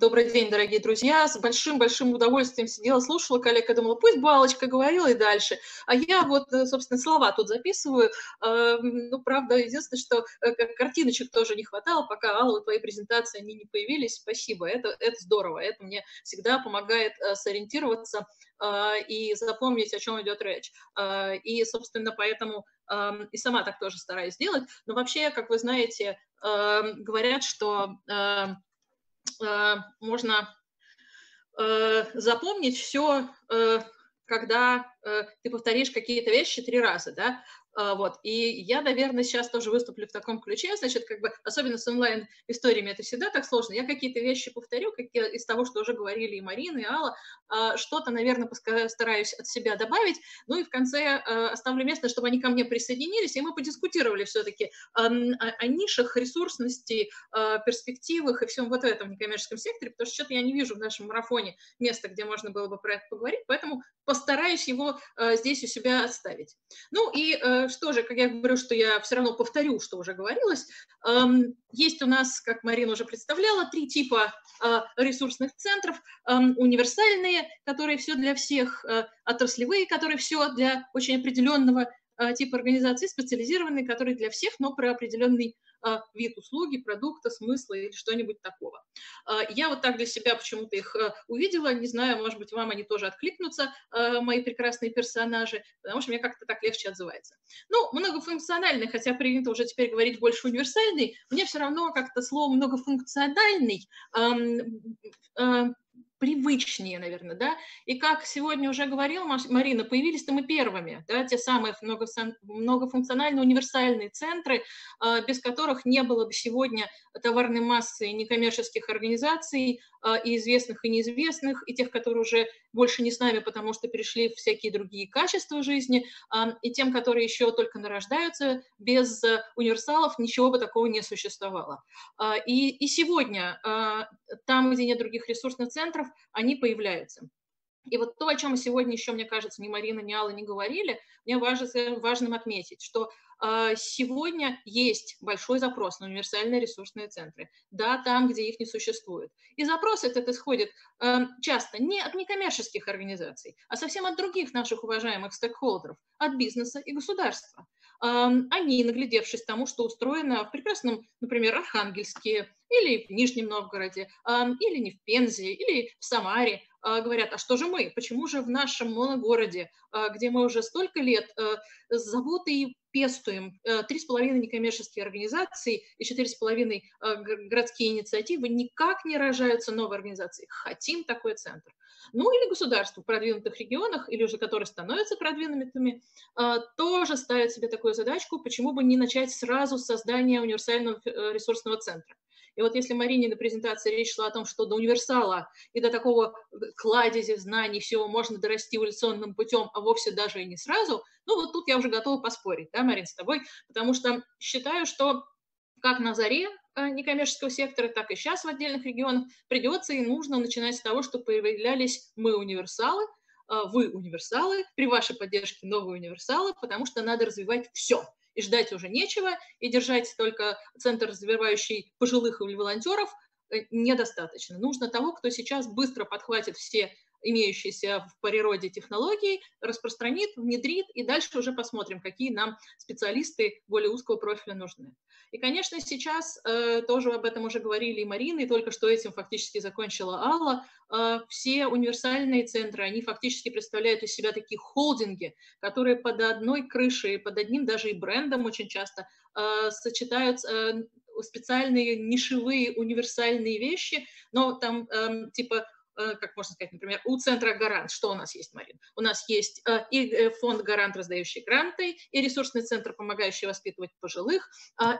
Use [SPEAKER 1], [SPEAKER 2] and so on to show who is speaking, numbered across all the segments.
[SPEAKER 1] Добрый день, дорогие друзья. С большим-большим удовольствием сидела, слушала коллега, думала, пусть Балочка говорила и дальше. А я вот, э, собственно, слова тут записываю. Эм, ну, правда, единственное, что э, картиночек тоже не хватало, пока, Алла, твои презентации, они не появились. Спасибо, это, это здорово. Это мне всегда помогает э, сориентироваться и запомнить, о чем идет речь. И, собственно, поэтому эм, и сама так тоже стараюсь делать. Но вообще, как вы знаете, эм, говорят, что Э, можно э, запомнить все, э, когда ты повторишь какие-то вещи три раза, да, вот. И я, наверное, сейчас тоже выступлю в таком ключе, значит, как бы, особенно с онлайн-историями это всегда так сложно. Я какие-то вещи повторю, какие из того, что уже говорили и Марина, и Алла, а, что-то, наверное, стараюсь от себя добавить, ну и в конце а, оставлю место, чтобы они ко мне присоединились, и мы подискутировали все-таки о, нишах, ресурсности, перспективах и всем вот этом некоммерческом секторе, потому что что-то я не вижу в нашем марафоне места, где можно было бы про это поговорить, поэтому постараюсь его здесь у себя оставить. Ну и что же, как я говорю, что я все равно повторю, что уже говорилось. Эм, есть у нас, как Марина уже представляла, три типа э, ресурсных центров. Эм, универсальные, которые все для всех, э, отраслевые, которые все для очень определенного э, типа организации, специализированные, которые для всех, но про определенный вид услуги, продукта, смысла или что-нибудь такого. А, я вот так для себя почему-то их э, увидела, не знаю, может быть, вам они тоже откликнутся, а, мои прекрасные персонажи, потому что мне как-то так легче отзывается. Ну, многофункциональный, хотя принято уже теперь говорить больше универсальный, мне все равно как-то слово многофункциональный привычнее, наверное, да. И как сегодня уже говорила Марина, появились-то мы первыми, да, те самые многофункциональные универсальные центры, а, без которых не было бы сегодня товарной массы некоммерческих организаций, и известных, и неизвестных, и тех, которые уже больше не с нами, потому что перешли всякие другие качества жизни, а, и тем, которые еще только нарождаются, без универсалов ничего бы такого не существовало. И, и сегодня там, где нет других ресурсных центров, они появляются. И вот то, о чем сегодня еще, мне кажется, ни Марина, ни Алла не говорили, мне важно, важным отметить, что э, сегодня есть большой запрос на универсальные ресурсные центры. Да, там, где их не существует. И запрос этот исходит э, часто не от некоммерческих организаций, а совсем от других наших уважаемых стейкхолдеров, от бизнеса и государства. Э, они, наглядевшись тому, что устроено в прекрасном, например, Архангельске или в Нижнем Новгороде, э, или не в Пензе, или в Самаре, говорят, а что же мы? Почему же в нашем моногороде, а, где мы уже столько лет э, заботой пестуем, э, три с половиной некоммерческие организации и четыре с половиной э, городские инициативы, никак не рожаются новые организации. Хотим такой центр. Ну или государство в продвинутых регионах, или уже которые становятся продвинутыми, тоже ставят себе такую задачку, почему бы не начать сразу с создания универсального ресурсного центра. И вот если Марине на презентации речь шла о том, что до универсала и до такого кладези знаний всего можно дорасти эволюционным путем, а вовсе даже и не сразу, ну вот тут я уже готова поспорить, да, Марин, с тобой, потому что считаю, что как на заре э, некоммерческого сектора, так и сейчас в отдельных регионах придется и нужно начинать с того, что появлялись мы универсалы, э, вы универсалы, при вашей поддержке новые универсалы, потому что надо развивать все – и ждать уже нечего, и держать только центр, развивающий пожилых или волонтеров, э, недостаточно. Нужно того, кто сейчас быстро подхватит все имеющиеся в природе технологии, распространит, внедрит, и дальше уже посмотрим, какие нам специалисты более узкого профиля нужны. И, конечно, сейчас э, тоже об этом уже говорили и Марина, и только что этим фактически закончила Алла. Э, все универсальные центры, они фактически представляют из себя такие холдинги, которые под одной крышей, под одним даже и брендом очень часто э, сочетают специальные нишевые универсальные вещи, но там э, типа как можно сказать, например, у центра «Гарант». Что у нас есть, Марин? У нас есть э, и э, фонд «Гарант», раздающий гранты, и ресурсный центр, помогающий воспитывать пожилых,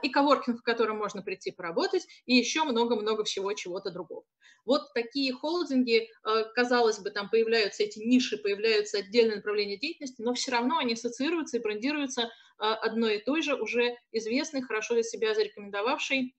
[SPEAKER 1] и коворкинг, в котором можно прийти поработать, и еще много-много всего чего-то другого. Вот такие холдинги, казалось бы, там появляются эти ниши, появляются отдельные направления деятельности, но все равно они ассоциируются и брендируются одной и той же, уже известной, хорошо себя зарекомендовавшей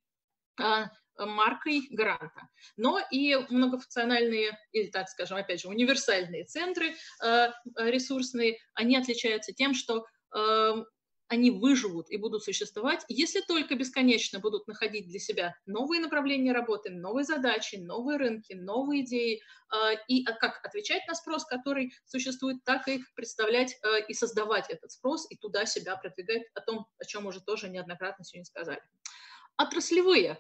[SPEAKER 1] маркой гранта. Но и многофункциональные, или так скажем, опять же, универсальные центры э, ресурсные, они отличаются тем, что э, они выживут и будут существовать, если только бесконечно будут находить для себя новые направления работы, новые задачи, новые рынки, новые идеи, а, и как отвечать на спрос, который существует, так и представлять а, и создавать этот спрос, и туда себя продвигать, о том, о чем уже тоже неоднократно сегодня сказали. Отраслевые а,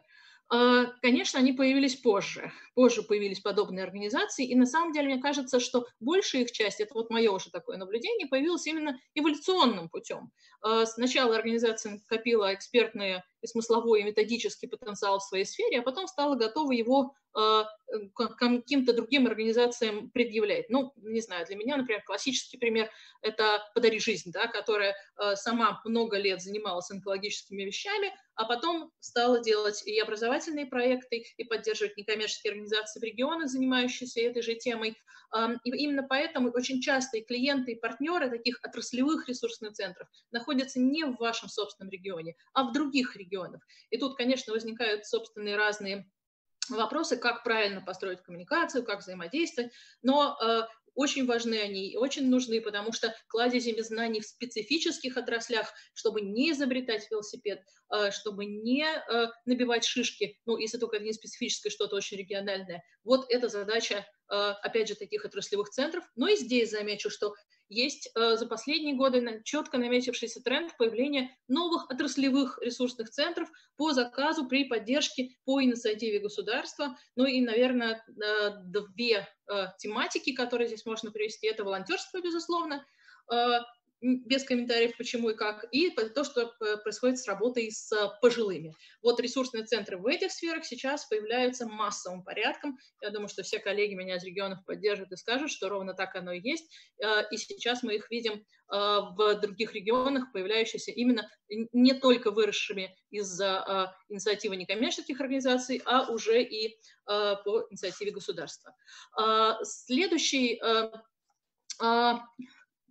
[SPEAKER 1] конечно, они появились позже. Позже появились подобные организации, и на самом деле мне кажется, что большая их часть, это вот мое уже такое наблюдение, появилась именно эволюционным путем. А, сначала организация накопила экспертные и смысловой и методический потенциал в своей сфере, а потом стала готова его а, каким-то другим организациям предъявлять. Ну, не знаю, для меня, например, классический пример – это «Подари жизнь», да, которая сама много лет занималась онкологическими вещами, а потом стала делать и образовательные проекты, и поддерживать некоммерческие организации в регионах, занимающиеся этой же темой. И именно поэтому очень часто и клиенты, и партнеры таких отраслевых ресурсных центров находятся не в вашем собственном регионе, а в других регионах. И тут, конечно, возникают собственные разные вопросы, как правильно построить коммуникацию, как взаимодействовать, но э, очень важны они и очень нужны, потому что кладезями знаний в специфических отраслях, чтобы не изобретать велосипед, э, чтобы не э, набивать шишки, ну, если только это не специфическое, что-то очень региональное. Вот эта задача, э, опять же, таких отраслевых центров. Но и здесь замечу, что есть э, за последние годы четко наметившийся тренд появления новых отраслевых ресурсных центров по заказу при поддержке по инициативе государства. Ну и, наверное, э, две э, тематики, которые здесь можно привести, это волонтерство, безусловно, без комментариев, почему и как, и то, что э, происходит с работой с э, пожилыми. Вот ресурсные центры в этих сферах сейчас появляются массовым порядком. Я думаю, что все коллеги меня из регионов поддержат и скажут, что ровно так оно и есть. Э, и сейчас мы их видим в других регионах, появляющиеся именно не только выросшими из инициативы некоммерческих организаций, а уже и по инициативе государства. Следующий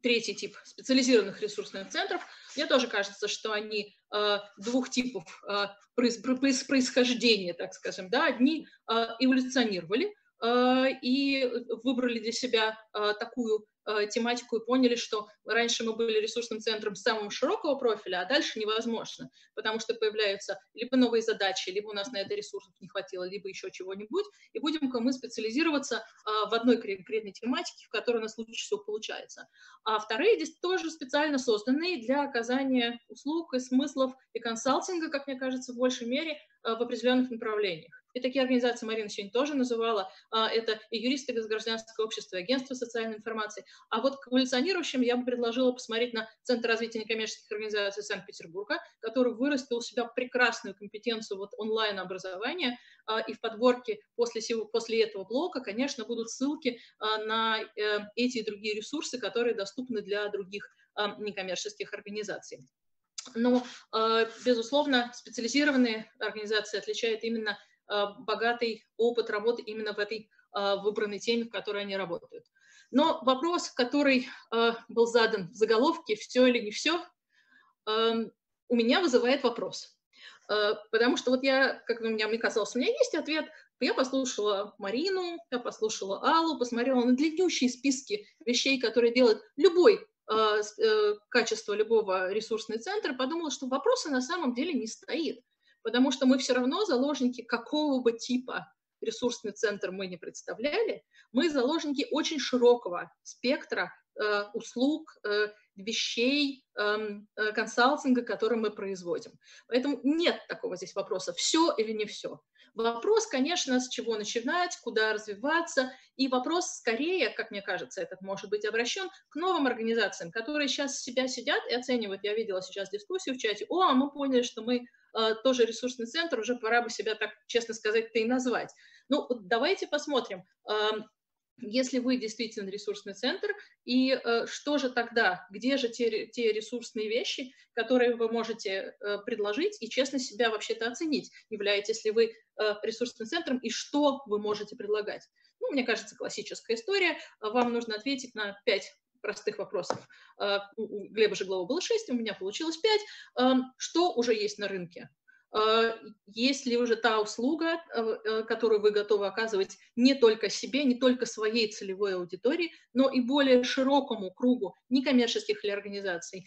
[SPEAKER 1] третий тип специализированных ресурсных центров. Мне тоже кажется, что они э, двух типов э, происхождения, так скажем. Да? Одни э, эволюционировали э, и выбрали для себя э, такую Э, тематику и поняли, что раньше мы были ресурсным центром самого широкого профиля, а дальше невозможно, потому что появляются либо новые задачи, либо у нас на это ресурсов не хватило, либо еще чего-нибудь, и будем-ка мы специализироваться э, в одной конкретной тематике, в которой у нас лучше всего получается. А вторые здесь тоже специально созданные для оказания услуг и смыслов и консалтинга, как мне кажется, в большей мере э, в определенных направлениях. И такие организации Марина сегодня тоже называла. А, это и юристы без гражданского общества, и агентство социальной информации. А вот к эволюционирующим я бы предложила посмотреть на Центр развития некоммерческих организаций Санкт-Петербурга, который вырастил у себя прекрасную компетенцию вот онлайн-образования. А, и в подборке после, после этого блока, конечно, будут ссылки а, на э, эти и другие ресурсы, которые доступны для других некоммерческих организаций. Но, безусловно, специализированные организации отличают именно богатый опыт работы именно в этой э, выбранной теме, в которой они работают. Но вопрос, который э, был задан в заголовке «все или не все», эм, у меня вызывает вопрос. Потому что вот я, как у меня, мне казалось, у меня есть ответ, я послушала Марину, я послушала Аллу, посмотрела на длиннющие списки вещей, которые делает любой качество любого ресурсный центр, подумала, что вопроса на самом деле не стоит потому что мы все равно заложники какого бы типа ресурсный центр мы не представляли, мы заложники очень широкого спектра э, услуг, э, вещей, эм, э, консалтинга, который мы производим. Поэтому нет такого здесь вопроса, все или не все. Вопрос, конечно, с чего начинать, куда развиваться, и вопрос скорее, как мне кажется, этот может быть обращен к новым организациям, которые сейчас себя сидят и оценивают. Я видела сейчас дискуссию в чате, о, а мы поняли, что мы тоже ресурсный центр, уже пора бы себя так, честно сказать-то и назвать. Ну, давайте посмотрим, эм, если вы действительно ресурсный центр, и э, что же тогда, где же те, те ресурсные вещи, которые вы можете э, предложить и честно себя вообще-то оценить, являетесь ли вы э, ресурсным центром и что вы можете предлагать. Ну, мне кажется, классическая история. Вам нужно ответить на пять простых вопросов. Э, у Глеба Жеглова было шесть, у меня получилось пять. Э, что уже есть на рынке? Э, есть ли уже та услуга, которую вы готовы оказывать не только себе, не только своей целевой аудитории, но и более широкому кругу некоммерческих или организаций,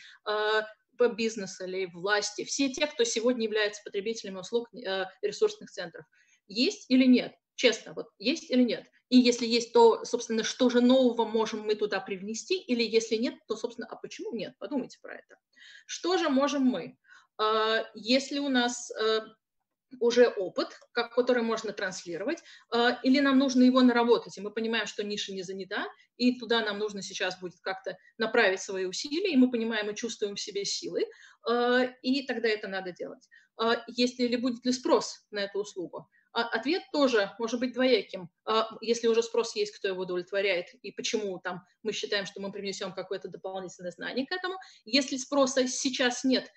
[SPEAKER 1] бизнеса или власти, все те, кто сегодня является потребителями услуг ресурсных центров. Есть или нет? Честно, вот есть или нет? И если есть, то, собственно, что же нового можем мы туда привнести? Или если нет, то, собственно, а почему нет? Подумайте про это. Что же можем мы? А, если у нас э, уже опыт, как, который можно транслировать, э, или нам нужно его наработать, и мы понимаем, что ниша не занята, и туда нам нужно сейчас будет как-то направить свои усилия, и мы понимаем и чувствуем в себе силы, э, и тогда это надо делать. Э, есть ли, или будет ли спрос на эту услугу? Ответ тоже может быть двояким. Если уже спрос есть, кто его удовлетворяет, и почему там мы считаем, что мы принесем какое-то дополнительное знание к этому. Если спроса сейчас нет,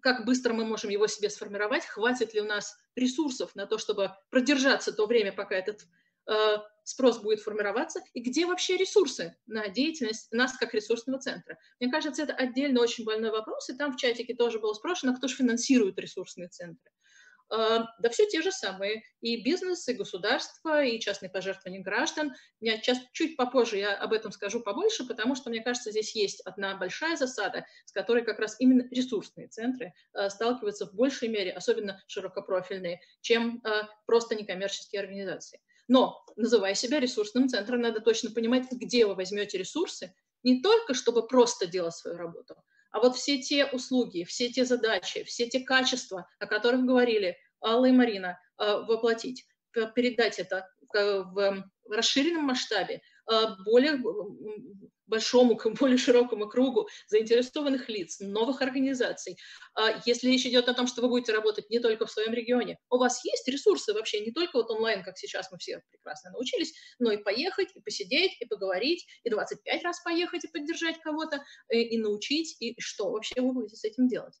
[SPEAKER 1] как быстро мы можем его себе сформировать, хватит ли у нас ресурсов на то, чтобы продержаться то время, пока этот э, спрос будет формироваться, и где вообще ресурсы на деятельность нас как ресурсного центра. Мне кажется, это отдельно очень больной вопрос, и там в чатике тоже было спрошено, кто же финансирует ресурсные центры. А, да все те же самые. И бизнес, и государство, и частные пожертвования граждан. Я сейчас чуть попозже я об этом скажу побольше, потому что, мне кажется, здесь есть одна большая засада, с которой как раз именно ресурсные центры а, сталкиваются в большей мере, особенно широкопрофильные, чем а, просто некоммерческие организации. Но, называя себя ресурсным центром, надо точно понимать, где вы возьмете ресурсы, не только чтобы просто делать свою работу, а вот все те услуги, все те задачи, все те качества, о которых говорили Алла и Марина, э, воплотить, передать это в расширенном масштабе, э, более большому, более широкому кругу заинтересованных лиц, новых организаций. А если речь идет о том, что вы будете работать не только в своем регионе, у вас есть ресурсы вообще, не только вот онлайн, как сейчас мы все прекрасно научились, но и поехать, и посидеть, и поговорить, и 25 раз поехать и поддержать кого-то, и, и научить, и что вообще вы будете с этим делать.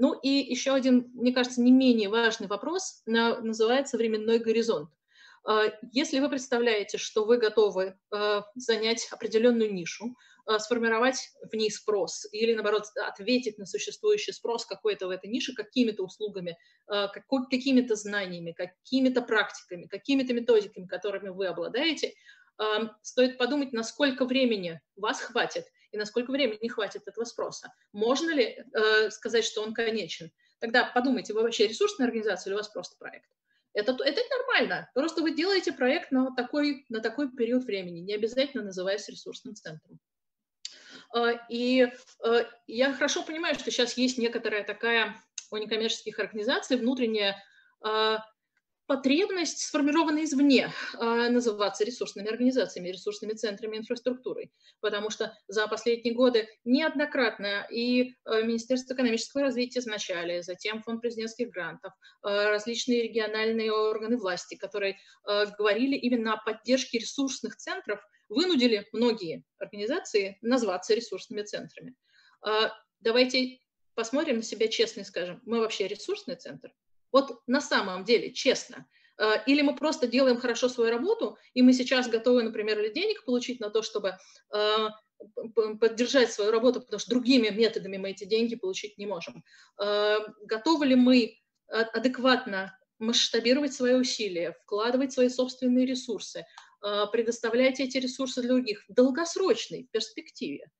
[SPEAKER 1] Ну и еще один, мне кажется, не менее важный вопрос, называется временной горизонт. А, если вы представляете, что вы готовы а, занять определенную нишу, а, сформировать в ней спрос или, наоборот, ответить на существующий спрос какой-то в этой нише какими-то услугами, какими-то знаниями, какими-то практиками, какими-то методиками, которыми вы обладаете, стоит подумать, насколько времени вас хватит и насколько времени хватит этого спроса. Можно ли сказать, что он конечен? Тогда подумайте, вы вообще ресурсная организация или у вас просто проект? Это, это нормально. Просто вы делаете проект на такой, на такой период времени, не обязательно называясь ресурсным центром. А, и а, я хорошо понимаю, что сейчас есть некоторая такая у некоммерческих организаций внутренняя а, потребность сформирована извне а, называться ресурсными организациями, ресурсными центрами инфраструктурой, потому что за последние годы неоднократно и а, Министерство экономического развития вначале, затем Фонд президентских грантов, а, различные региональные органы власти, которые говорили именно о поддержке ресурсных центров, вынудили многие организации назваться ресурсными центрами. Давайте посмотрим на себя честно и скажем, мы вообще ресурсный центр? Вот на самом деле, честно. Э, или мы просто делаем хорошо свою работу, и мы сейчас готовы, например, денег получить на то, чтобы э, поддержать свою работу, потому что другими методами мы эти деньги получить не можем. Э, готовы ли мы адекватно масштабировать свои усилия, вкладывать свои собственные ресурсы, предоставлять эти ресурсы для других в долгосрочной перспективе?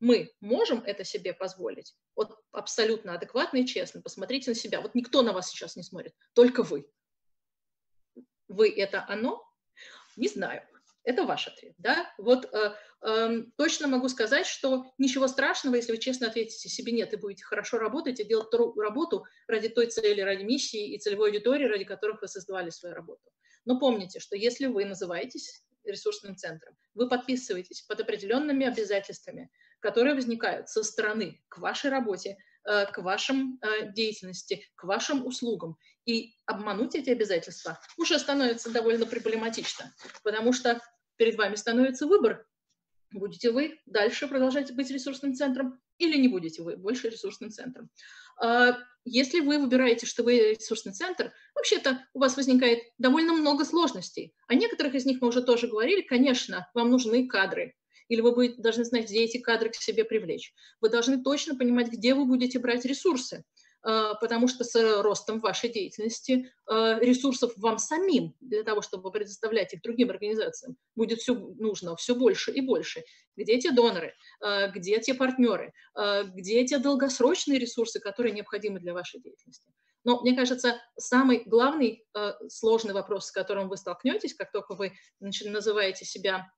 [SPEAKER 1] Мы можем это себе позволить? Вот абсолютно адекватно и честно. Посмотрите на себя. Вот никто на вас сейчас не смотрит, только вы. Вы – это оно? Не знаю. Это ваш ответ, да? Вот э, э, точно могу сказать, что ничего страшного, если вы честно ответите себе нет и будете хорошо работать и делать работу ради той цели, ради миссии и целевой аудитории, ради которых вы создавали свою работу. Но помните, что если вы называетесь ресурсным центром, вы подписываетесь под определенными обязательствами, которые возникают со стороны к вашей работе, э, к вашим э, деятельности, к вашим услугам. И обмануть эти обязательства уже становится довольно проблематично, потому что перед вами становится выбор, будете вы дальше продолжать быть ресурсным центром или не будете вы больше ресурсным центром. А, если вы выбираете, что вы ресурсный центр, вообще-то у вас возникает довольно много сложностей. О некоторых из них мы уже тоже говорили. Конечно, вам нужны кадры, или вы будете, должны знать, где эти кадры к себе привлечь. Вы должны точно понимать, где вы будете брать ресурсы. потому что с ростом вашей деятельности ресурсов вам самим для того, чтобы предоставлять их другим организациям, будет все нужно все больше и больше. Где те доноры, где те партнеры, где те долгосрочные ресурсы, которые необходимы для вашей деятельности. Но мне кажется, самый главный э, сложный вопрос, с которым вы столкнетесь, как только вы называете себя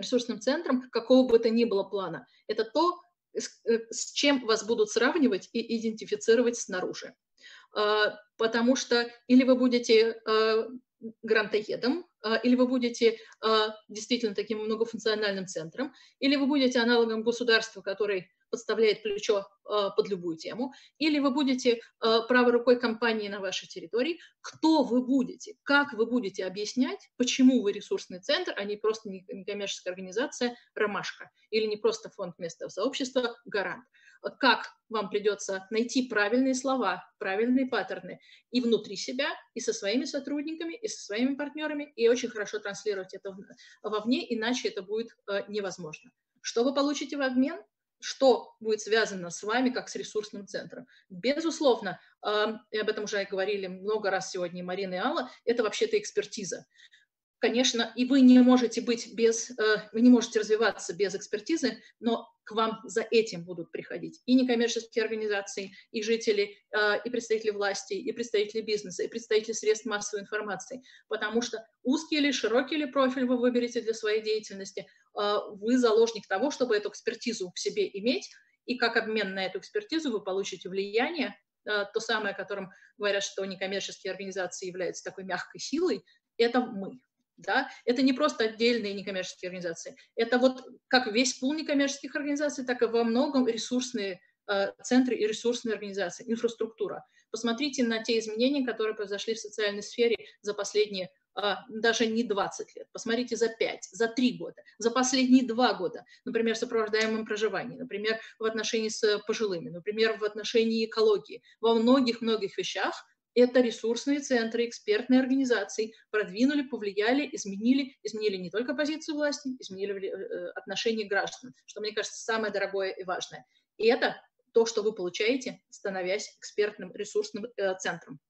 [SPEAKER 1] ресурсным центром, какого бы то ни было плана, это то, с, э, чем вас будут сравнивать и идентифицировать снаружи. Э, потому что или вы будете э, грантоедом, э, или вы будете действительно таким многофункциональным центром, или вы будете аналогом государства, который подставляет плечо э, под любую тему, или вы будете э, правой рукой компании на вашей территории, кто вы будете, как вы будете объяснять, почему вы ресурсный центр, а не просто некоммерческая организация «Ромашка» или не просто фонд местного сообщества «Гарант». Как вам придется найти правильные слова, правильные паттерны и внутри себя, и со своими сотрудниками, и со своими партнерами, и очень хорошо транслировать это вовне, иначе это будет э, невозможно. Что вы получите в обмен? Что будет связано с вами как с ресурсным центром. Безусловно, и об этом уже говорили много раз сегодня Марина и Алла, это вообще-то экспертиза. Конечно, и вы не можете быть без, э, вы не можете развиваться без экспертизы, но к вам за этим будут приходить и некоммерческие организации, и жители, э, и представители власти, и представители бизнеса, и представители средств массовой информации, потому что узкий или широкий или профиль вы выберете для своей деятельности, э, вы заложник того, чтобы эту экспертизу в себе иметь, и как обмен на эту экспертизу вы получите влияние, то самое, о котором говорят, что некоммерческие организации являются такой мягкой силой, это мы, да, это не просто отдельные некоммерческие организации, это вот как весь пул некоммерческих организаций, так и во многом ресурсные э, центры и ресурсные организации, инфраструктура. Посмотрите на те изменения, которые произошли в социальной сфере за последние э, даже не 20 лет, посмотрите за 5, за 3 года, за последние 2 года, например, в сопровождаемом проживании, например, в отношении с пожилыми, например, в отношении экологии, во многих-многих вещах это ресурсные центры, экспертные организации продвинули, повлияли, изменили, изменили не только позицию власти, изменили э, отношения граждан, что, мне кажется, самое дорогое и важное. И это то, что вы получаете, становясь экспертным ресурсным э, центром.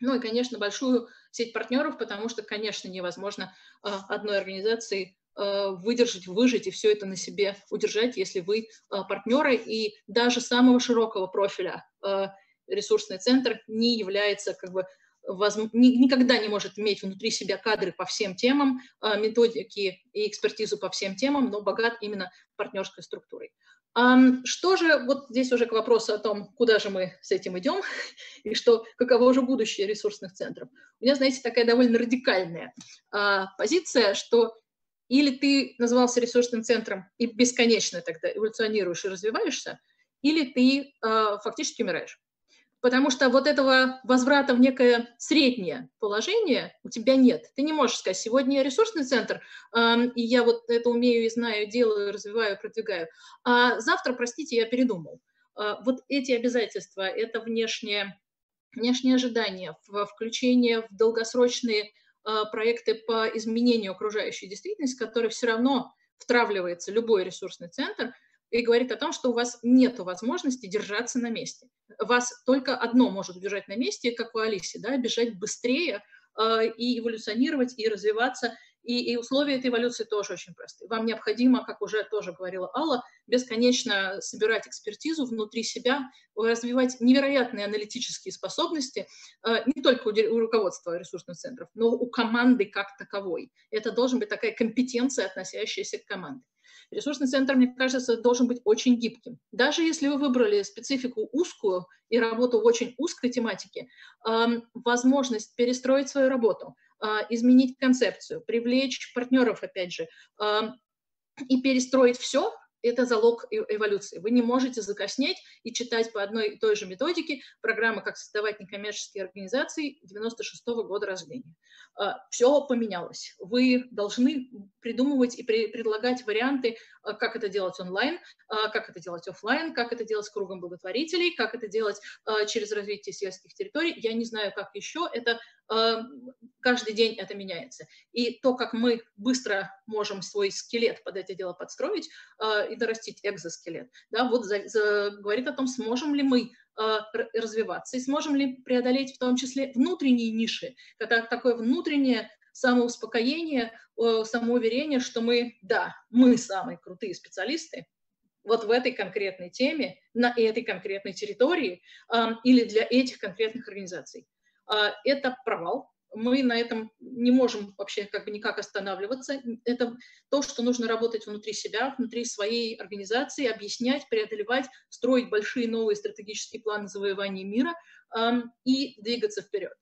[SPEAKER 1] Ну и, конечно, большую сеть партнеров, потому что, конечно, невозможно э, одной организации выдержать, выжить и все это на себе удержать, если вы партнеры и даже самого широкого профиля ресурсный центр не является как бы никогда не может иметь внутри себя кадры по всем темам, а, методики и экспертизу по всем темам, но богат именно партнерской структурой. Что же, вот здесь уже к вопросу о том, куда же мы с этим идем, и что, каково же будущее ресурсных центров. У меня, знаете, такая довольно радикальная а, позиция, что или ты назывался ресурсным центром и бесконечно тогда эволюционируешь и развиваешься, или ты а, фактически умираешь потому что вот этого возврата в некое среднее положение у тебя нет. Ты не можешь сказать, сегодня я ресурсный центр, э, и я вот это умею и знаю, делаю, развиваю, продвигаю, а завтра, простите, я передумал. Э, вот эти обязательства, это внешнее, внешние ожидания, включение в долгосрочные э, проекты по изменению окружающей действительности, которые все равно втравливается любой ресурсный центр – и говорит о том, что у вас нет возможности держаться на месте. Вас только одно может удержать на месте, как у Алиси, да, бежать быстрее э, и эволюционировать, и развиваться. И, и условия этой эволюции тоже очень простые. Вам необходимо, как уже тоже говорила Алла, бесконечно собирать экспертизу внутри себя, развивать невероятные аналитические способности э, не только у руководства ресурсных центров, но у команды как таковой. Это должен быть такая компетенция, относящаяся к команде. Ресурсный центр, мне кажется, должен быть очень гибким. Даже если вы выбрали специфику узкую и работу в очень узкой тематике, возможность перестроить свою работу, а, изменить концепцию, привлечь партнеров, опять же, и перестроить все – это залог эволюции. Вы не можете закоснеть и читать по одной и той же методике программы «Как создавать некоммерческие организации» 96 -го года рождения. А, Все поменялось. Вы должны придумывать и предлагать варианты, а, как это делать онлайн, а, как это делать офлайн, как это делать с кругом благотворителей, как это делать через развитие сельских территорий. Я не знаю, как еще. Это каждый день это меняется. И то, как мы быстро можем свой скелет под это дело подстроить, и нарастить экзоскелет. Да, вот за, за, говорит о том, сможем ли мы э, развиваться и сможем ли преодолеть в том числе внутренние ниши, когда такое внутреннее самоуспокоение, э, самоуверение, что мы, да, мы самые крутые специалисты, вот в этой конкретной теме, на этой конкретной территории э, или для этих конкретных организаций. Э, это провал, мы на этом не можем вообще как бы никак останавливаться. Это то, что нужно работать внутри себя, внутри своей организации, объяснять, преодолевать, строить большие новые стратегические планы завоевания мира эм, и двигаться вперед.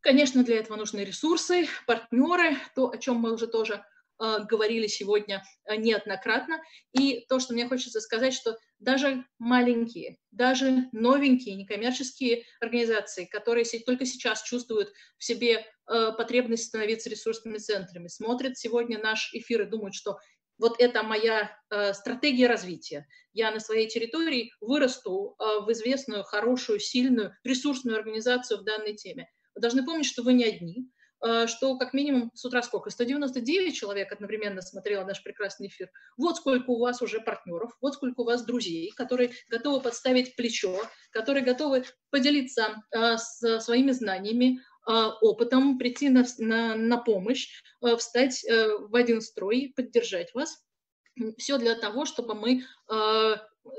[SPEAKER 1] Конечно, для этого нужны ресурсы, партнеры, то, о чем мы уже тоже э, говорили сегодня э, неоднократно. И то, что мне хочется сказать, что даже маленькие, даже новенькие некоммерческие организации, которые только сейчас чувствуют в себе э, потребность становиться ресурсными центрами, смотрят сегодня наш эфир и думают, что вот это моя стратегия развития. Я на своей территории вырасту в известную, хорошую, сильную, ресурсную организацию в данной теме. Вы должны помнить, что вы не одни, что как минимум с утра сколько? 199 человек одновременно смотрело наш прекрасный эфир. Вот сколько у вас уже партнеров, вот сколько у вас друзей, которые готовы подставить плечо, которые готовы поделиться э, с своими знаниями, э, опытом, прийти на, на, на помощь, встать в один строй, поддержать вас. Все для того, чтобы мы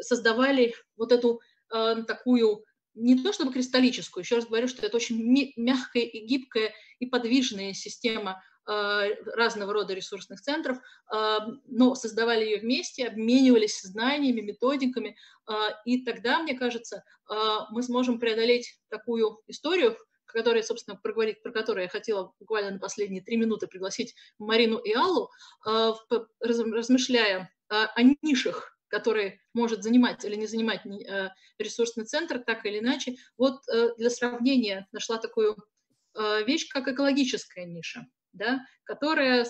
[SPEAKER 1] создавали вот эту такую не то чтобы кристаллическую, еще раз говорю, что это очень мягкая и гибкая и подвижная система э, разного рода ресурсных центров, э, но создавали ее вместе, обменивались знаниями, методиками, э, и тогда, мне кажется, мы сможем преодолеть такую историю, которая, собственно, проговорить, про которую я хотела буквально на последние три минуты пригласить Марину и Аллу, размышляя о нишах который может занимать или не занимать э, ресурсный центр, так или иначе. Вот э, для сравнения нашла такую э, вещь, как экологическая ниша, да, которая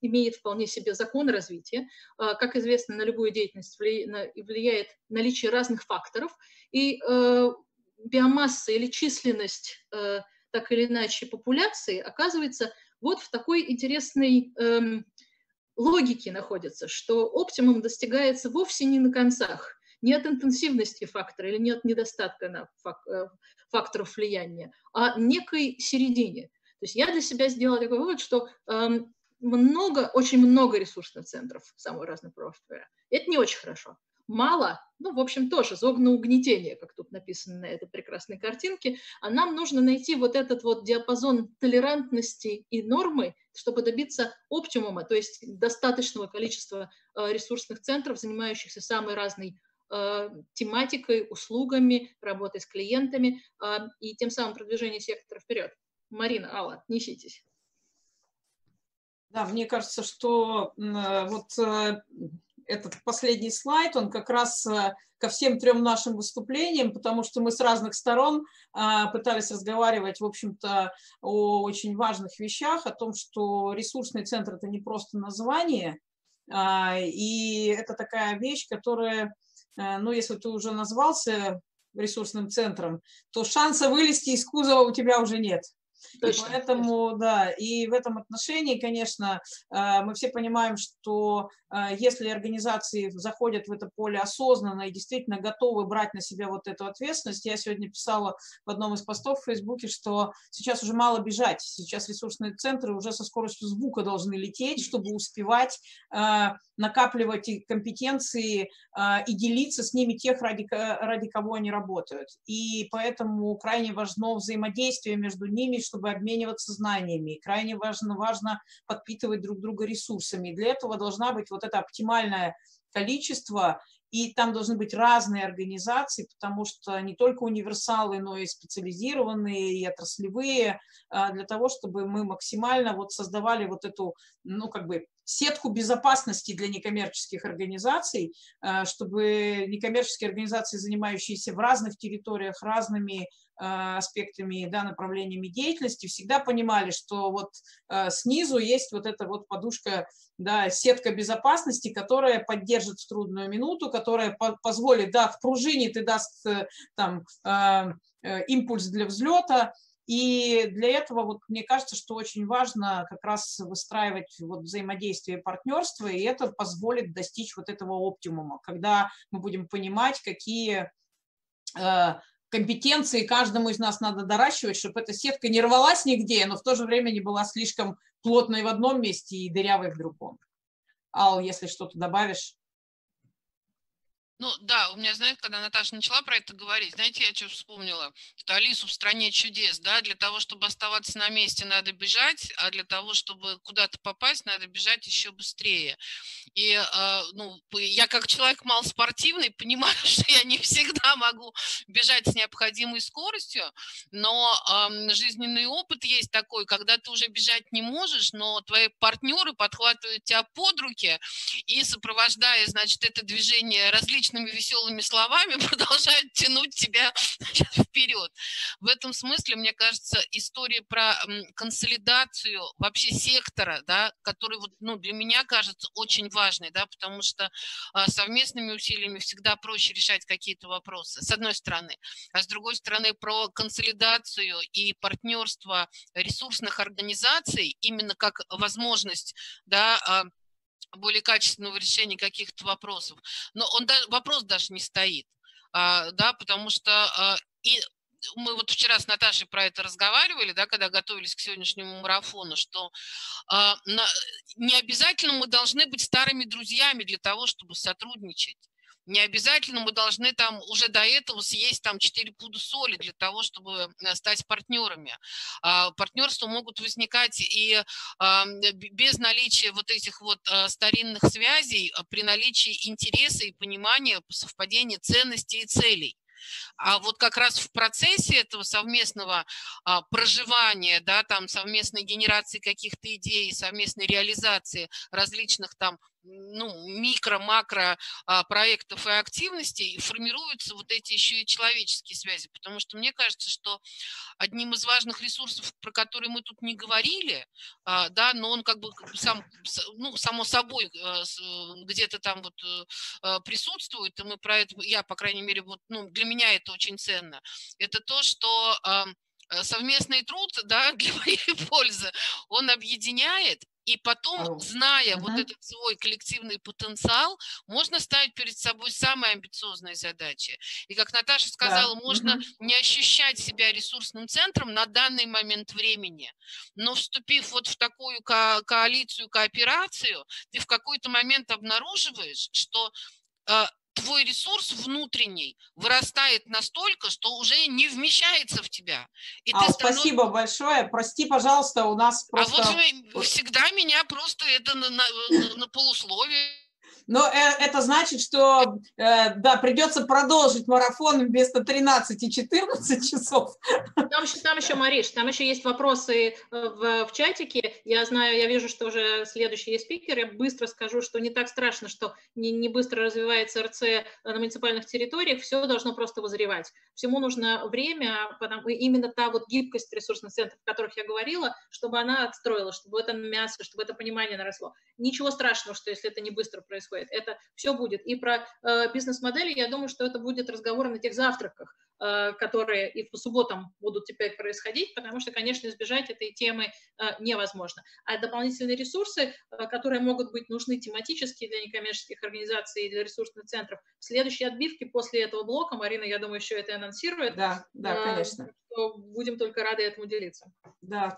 [SPEAKER 1] имеет вполне себе закон развития. Как известно, на любую деятельность влияет наличие разных факторов, и биомасса или численность так или иначе популяции оказывается вот в такой интересной эм, логики находится, что оптимум достигается вовсе не на концах, не от интенсивности фактора или не от недостатка на э, факторов влияния, а некой середине. То есть я для себя сделала такой вывод, что эм, много, очень много ресурсных центров самых разных профиля. Это не очень хорошо мало, ну, в общем, тоже зогно угнетение, как тут написано на этой прекрасной картинке, а нам нужно найти вот этот вот диапазон толерантности и нормы, чтобы добиться оптимума, то есть достаточного количества э, ресурсных центров, занимающихся самой разной э, тематикой, услугами, работой с клиентами э, и тем самым продвижение сектора вперед. Марина, Алла, неситесь.
[SPEAKER 2] Да, мне кажется, что вот этот последний слайд, он как раз э, ко всем трем нашим выступлениям, потому что мы с разных сторон а, пытались разговаривать, в общем-то, о очень важных вещах, о том, что ресурсный центр – это не просто название, а, и это такая вещь, которая, э, ну, если ты уже назвался ресурсным центром, то шанса вылезти из кузова у тебя уже нет. Точно, и поэтому, точно. да, и в этом отношении, конечно, э, мы все понимаем, что э, если организации заходят в это поле осознанно и действительно готовы брать на себя вот эту ответственность, я сегодня писала в одном из постов в Фейсбуке, что сейчас уже мало бежать, сейчас ресурсные центры уже со скоростью звука должны лететь, чтобы успевать э, накапливать их компетенции и делиться с ними тех, ради, ради кого они работают. И поэтому крайне важно взаимодействие между ними, чтобы обмениваться знаниями. И крайне важно, важно подпитывать друг друга ресурсами. И для этого должна быть вот это оптимальное количество и там должны быть разные организации, потому что не только универсалы, но и специализированные, и отраслевые, а, для того, чтобы мы максимально вот создавали вот эту, ну, как бы, сетку безопасности для некоммерческих организаций, а, чтобы некоммерческие организации, занимающиеся в разных территориях разными аспектами, да, направлениями деятельности, всегда понимали, что вот снизу есть вот эта вот подушка, да, сетка безопасности, которая поддержит в трудную минуту, которая позволит, да, в пружине ты даст э, там э, э, импульс для взлета, И для этого вот мне кажется, что очень важно как раз выстраивать вот взаимодействие и партнерство, и это позволит достичь вот этого оптимума, когда мы будем понимать, какие э, компетенции каждому из нас надо доращивать, чтобы эта сетка не рвалась нигде, но в то же время не была слишком плотной в одном месте и дырявой в другом. Ал, если что-то добавишь.
[SPEAKER 3] Ну да, у меня, знаете, когда Наташа начала про это говорить, знаете, я что вспомнила? Что Алису в стране чудес, да, для того, чтобы оставаться на месте, надо бежать, а для того, чтобы куда-то попасть, надо бежать еще быстрее. И, э, ну, я как человек малоспортивный понимаю, что я не всегда могу бежать с необходимой скоростью, но жизненный опыт есть такой, когда ты уже бежать не можешь, но твои партнеры подхватывают тебя под руки и сопровождая, значит, это движение различных различными веселыми словами продолжают тянуть тебя вперед. В этом смысле, мне кажется, история про консолидацию вообще сектора, да, который вот, ну, для меня кажется очень важной, да, потому что а, совместными усилиями всегда проще решать какие-то вопросы, с одной стороны. А с другой стороны, про консолидацию и партнерство ресурсных организаций именно как возможность, да, а, более качественного решения каких-то вопросов. Но он, вопрос даже не стоит, а, да, потому что а, и мы вот вчера с Наташей про это разговаривали, да, когда готовились к сегодняшнему марафону, что э, на, не обязательно мы должны быть старыми друзьями для того, чтобы сотрудничать. Не обязательно мы должны там уже до этого съесть там 4 пуда соли для того, чтобы э, стать партнерами. А, партнерства могут возникать и а, без наличия вот этих вот а, старинных связей, при наличии интереса и понимания совпадения ценностей и целей. А вот как раз в процессе этого совместного а, проживания, да, там совместной генерации каких-то идей, совместной реализации различных там ну, микро-макро а, проектов и активностей формируются вот эти еще и человеческие связи, потому что мне кажется, что одним из важных ресурсов, про которые мы тут не говорили, а, да, но он как бы сам, ну, само собой а, где-то там вот э, присутствует, и мы про это, я, по крайней мере, вот, ну, для меня это очень ценно, это то, что совместный труд, да, для моей пользы, он объединяет, и потом, зная uh-huh. вот этот свой коллективный потенциал, можно ставить перед собой самые амбициозные задачи. И как Наташа сказала, да. можно uh-huh. не ощущать себя ресурсным центром на данный момент времени, но вступив вот в такую ко- коалицию, кооперацию, ты в какой-то момент обнаруживаешь, что э, твой ресурс внутренний вырастает настолько, что уже не вмещается в тебя.
[SPEAKER 2] И а, ты станов... Спасибо большое. Прости, пожалуйста, у нас просто...
[SPEAKER 3] А вот всегда меня просто это на, на, на полусловие
[SPEAKER 2] но э, это значит, что э, да, придется продолжить марафон вместо 13 и 14 часов.
[SPEAKER 1] Там, там еще, Мариш, там еще есть вопросы э, в, в чатике. Я знаю, я вижу, что уже следующий есть спикер. Я быстро скажу, что не так страшно, что не, не быстро развивается РЦ на муниципальных территориях. Все должно просто вызревать. Всему нужно время, потому именно та вот гибкость ресурсных центров, о которых я говорила, чтобы она отстроилась, чтобы это мясо, чтобы это понимание наросло. Ничего страшного, что если это не быстро происходит происходит. Это все будет. И про э, бизнес-модели, я думаю, что это будет разговор на тех завтраках, э, которые и по субботам будут теперь происходить, потому что, конечно, избежать этой темы э, невозможно. А дополнительные ресурсы, э, которые могут быть нужны тематически для некоммерческих организаций и для ресурсных центров, в следующей отбивке после этого блока, Марина, я думаю, еще это анонсирует.
[SPEAKER 2] Да, да, конечно.
[SPEAKER 1] Будем только рады этому делиться.
[SPEAKER 2] Да,